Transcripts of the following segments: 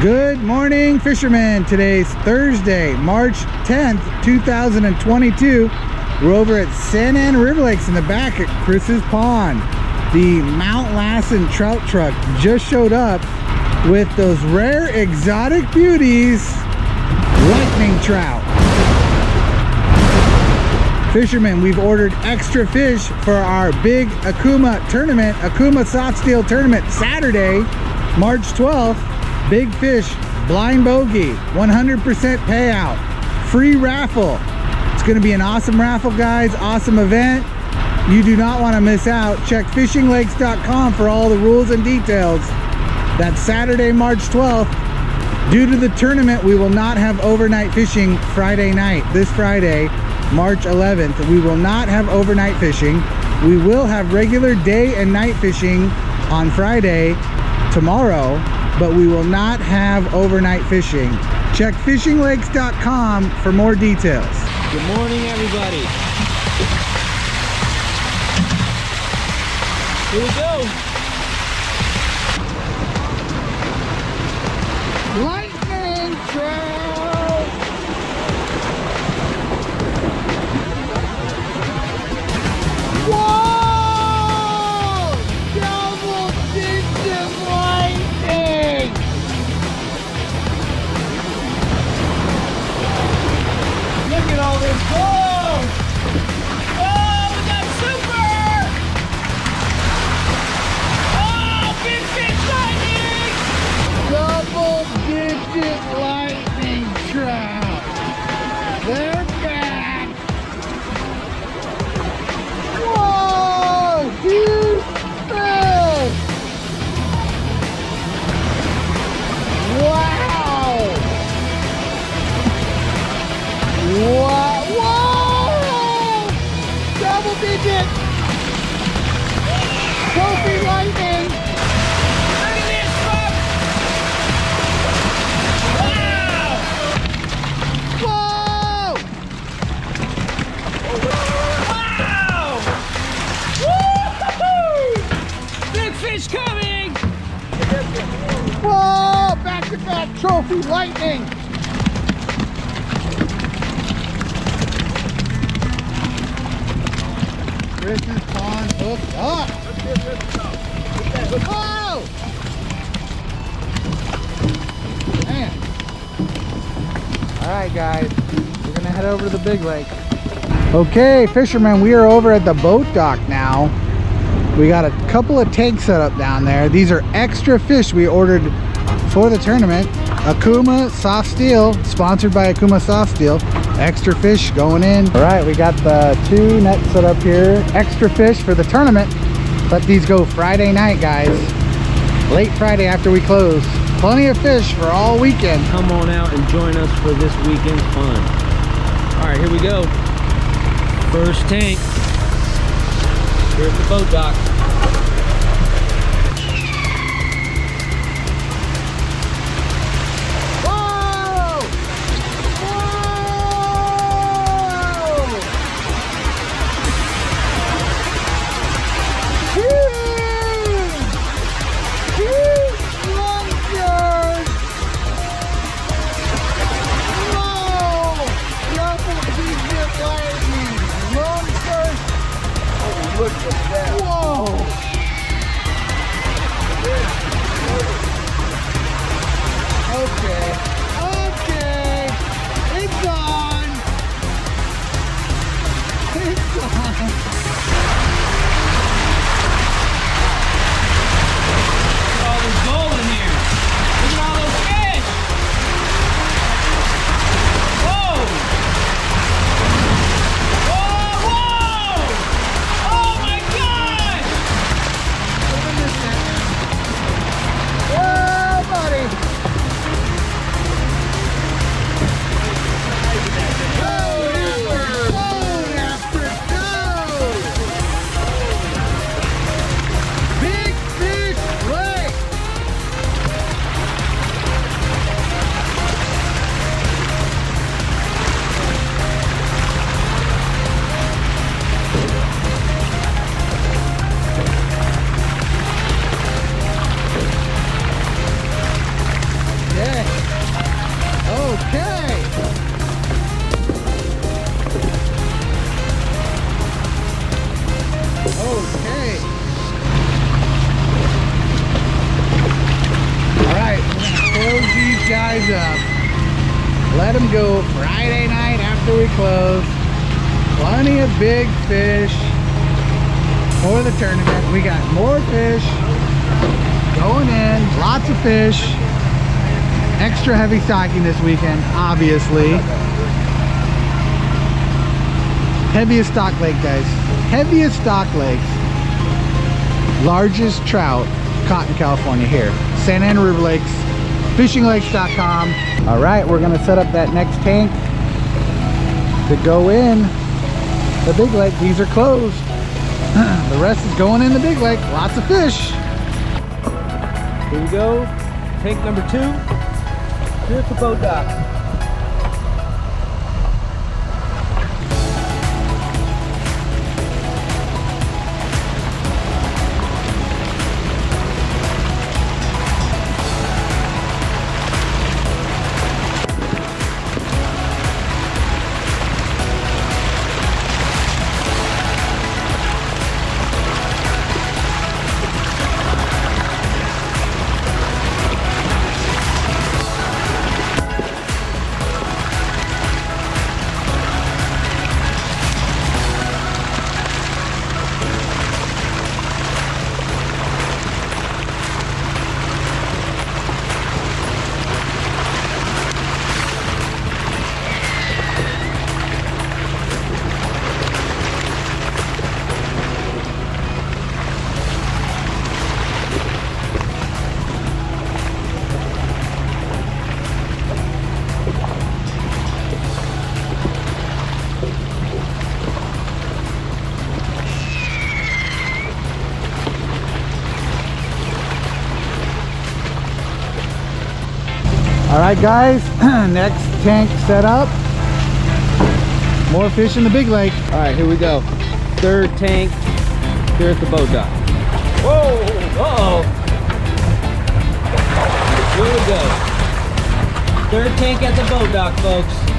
Good morning, fishermen. Today's Thursday, March 10th, 2022. We're over at Santa Ana River Lakes in the back at Chris's Pond. The Mount Lassen trout truck just showed up with those rare exotic beauties, lightning trout. Fishermen, we've ordered extra fish for our big Akuma tournament, Akuma Soft Steel Tournament, Saturday, March 12th. Big fish, blind bogey, 100% payout, free raffle. It's gonna be an awesome raffle, guys, awesome event. You do not wanna miss out. Check fishinglakes.com for all the rules and details. That's Saturday, March 12th. Due to the tournament, we will not have overnight fishing Friday night. This Friday, March 11th, we will not have overnight fishing. We will have regular day and night fishing on Friday, tomorrow, but we will not have overnight fishing. Check fishinglakes.com for more details. Good morning, everybody. Here we go. Lightning! They're To back trophy lightning! Chris's pond hooked up. Whoa! Man. All right, guys. We're gonna head over to the big lake. Okay, fishermen, we are over at the boat dock now. We got a couple of tanks set up down there. These are extra fish we ordered for the tournament. Akuma Soft Steel, sponsored by Akuma Soft Steel. Extra fish going in. All right, we got the two nets set up here. Extra fish for the tournament. Let these go Friday night, guys. Late Friday after we close. Plenty of fish for all weekend. Come on out and join us for this weekend's fun. All right, here we go. First tank. Here's the boat dock. It's Let them go Friday night after we close. Plenty of big fish for the tournament. We got more fish going in, lots of fish. Extra heavy stocking this weekend, obviously. Heaviest stock lake, guys. Heaviest stock lakes. Largest trout caught in California here. Santa Ana River Lakes, fishinglakes.com. All right, we're gonna set up that next tank to go in the big lake. These are closed. the rest is going in the big lake. Lots of fish. Here we go. Tank number two. Here's the boat dock. All right, guys, next tank set up. More fish in the big lake. All right, here we go. Third tank here at the boat dock. Whoa! Uh-oh. Here we go. Third tank at the boat dock, folks.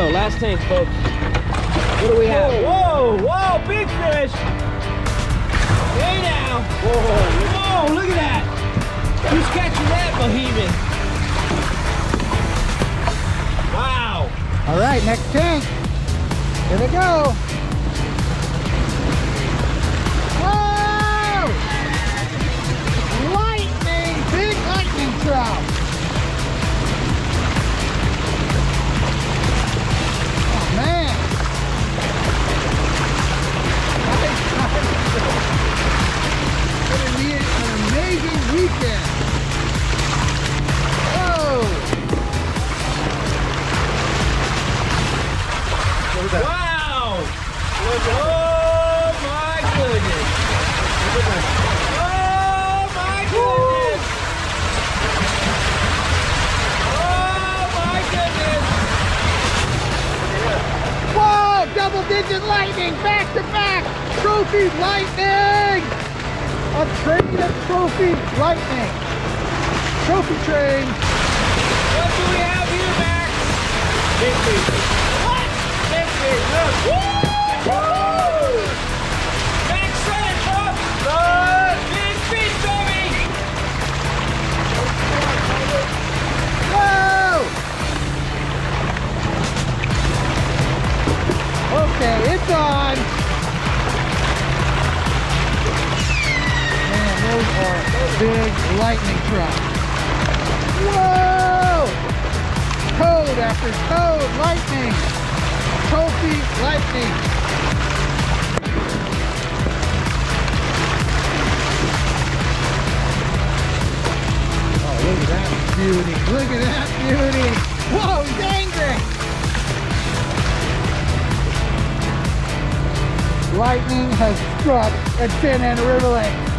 Go, last tank, folks. What do we have? Whoa, whoa, big fish! Hey now! Whoa, whoa, look at that! Who's catching that behemoth? Wow! All right, next tank. Here we go. Whoa! Lightning, big lightning trout. Trophy lightning! A train of trophy lightning! Trophy train! What do we have here, Max? Big fish. What? Big fish. Look. Woo! Max said it, Bob. Good. Big fish. Whoa! Okay, it's on! Big lightning truck. Whoa! Code after code, lightning! Trophy lightning! Oh, look at that beauty! Look at that beauty! Whoa, he's angry! Lightning has struck at Santa Ana River Lake.